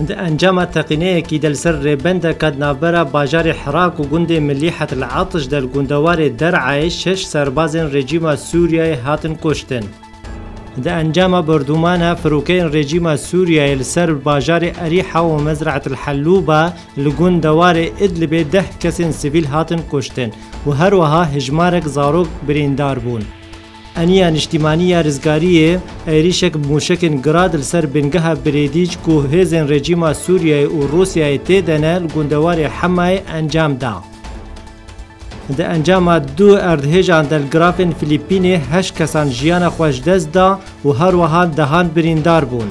د انجام تقینه کی دل سر ریبند کد نابرا باجار حراک و گند ملی حت العطش در گندوار درعه شش سرباز رژیم سوریه هاتن کشتن د انجام بردومان فروکین رژیم سوریه لسر باجار اریحا و مزرعه الحلوبه لگون دوار ادلب ده کسین سیویل هاتن کشتن و هر وها هجمارک زاروک بریندار بون ئەنیا نیشتیمانی یارزگاریە عێریشێک موشکن گراد لەسەر بنگەها برێدیج و هێزن ڕێجیما سووریای و رووسای تێدەنەل گوندەواری حەمای ئەنجامدا. دە ئەنجاما دوو ئەردهێژان دەلگرافن فلیپینێ هەش کەسان ژیانە خۆشدەستدا و هەروەها دەهان بریندار بوون.